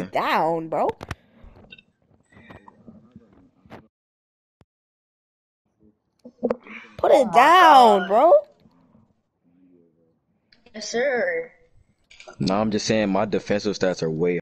Why? down, bro. Put it oh down, God. bro. Yes, sir. No, I'm just saying my defensive stats are way